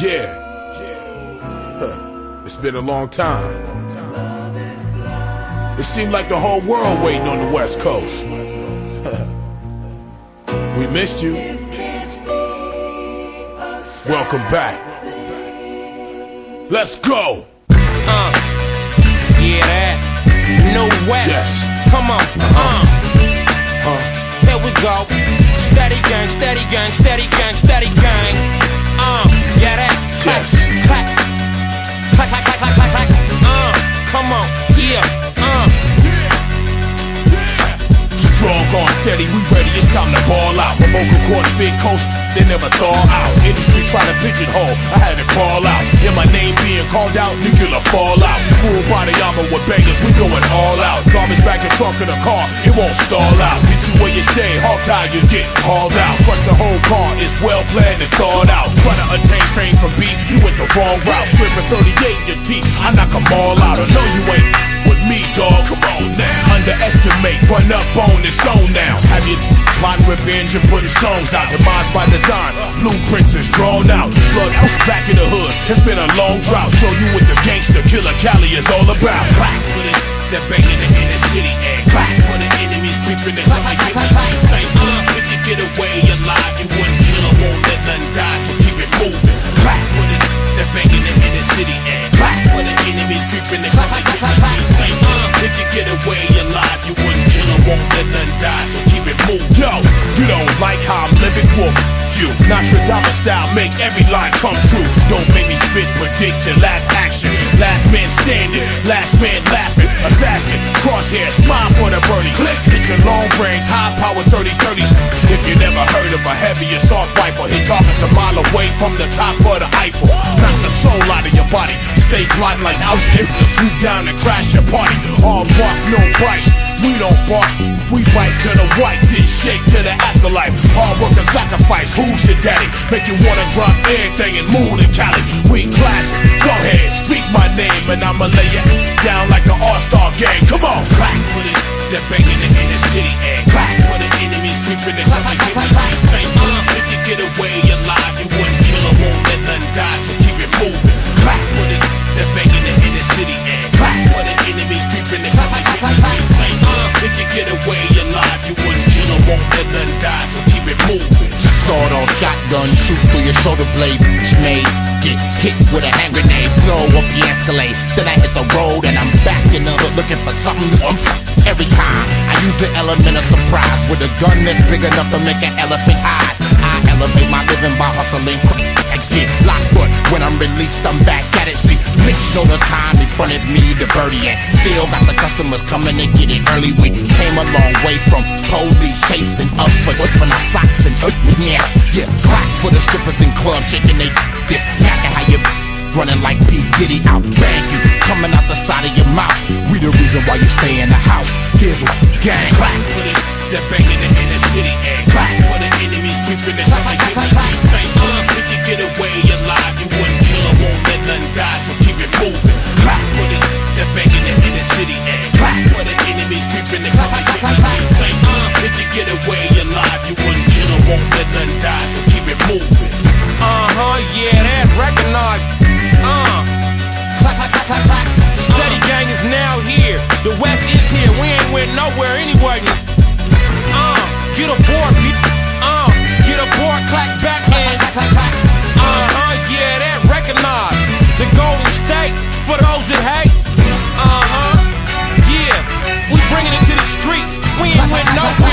Yeah. Huh. It's been a long time. It seemed like the whole world waiting on the West Coast. we missed you. Welcome back. Let's go. Uh, yeah, that. No West. Yes. Come on. Uh. Huh? Here we go. Steady gang, steady gang, steady gang, steady gang. Uh, yeah, that. Clap, Yes. clap. Clap, clap, clap, clap, clap, clap. Uh, come on. Yeah. Uh. Yeah. Yeah. Strong on steady, we ready, time to ball out. My vocal cords big coast, they never thaw out. Industry try to pigeonhole, I had to crawl out. Hear my name being called out, nuclear fallout. Full body armor with bangers, we going all out. Garbage back the trunk of the car, it won't stall out. Hit you where you stay, hog tie, you get hauled out. Crush the whole car, it's well planned and thought out. Try to attain fame from beef, you went the wrong route. Scribbling 38 in your teeth, I knock 'em all out. I know you ain't with me, dog. Come on now. Underestimate, run up on this zone now. Have you plotting revenge and putting songs out? Demise by design, blueprints is drawn out. Plug back in the hood, it's been a long drought. Show you what this gangster killer Nostradamus style, make every line come true. Don't make me spit, predict your last action. Last man standing, last man laughing. Assassin, crosshair, smile for the birdie. Click, hit your long range, high power 30 30s. If you never heard of a heavy assault rifle, hit targets a mile away from the top of the Eiffel. Knock the soul out of your body. Stay plotting like out there swoop down and crash your party. All bark, no bite. We don't bark, we bite to the white, then shake to the afterlife. Hard work and. Who's your daddy? Make you wanna drop everything and move to Cali. We classic. Go ahead, speak my name, and I'ma lay you down like the All-Star game. Come on, clap for the that banging in the city and clap for the enemies creeping in the Think if you get away alive, you wouldn't kill or won't let none die. So keep it moving. Clap for the that banging in the city and clap for the enemies creeping in the Think if you get away alive, you wouldn't kill or won't let none die. So keep it moving. Sawed off shotgun, shoot through your shoulder blade. Bitch made, get hit with a hand grenade, blow up the Escalade. Then I hit the road and I'm back in the hood looking for something. Every time I use the element of surprise with a gun that's big enough to make an elephant hide. Elevate my living by hustling. X get locked, but when I'm released, I'm back at it. See, bitch know the time in front of me, the birdie, and still got the customers coming to get it early. We came a long way from police chasing us for open our socks and uh, yeah, yeah. Crack for the strippers in clubs shaking they this. Back at how you running like P Diddy, I'll bang you coming out the side of your mouth. We the reason why you stay in the house. What gang. Now here. The West is here. We ain't went nowhere anyway. Uh, get aboard, me. Uh, get aboard, clap back hands. Uh huh, yeah, that recognized. The Golden State for those that hate. Uh huh, yeah. We bringing it to the streets. We ain't went nowhere.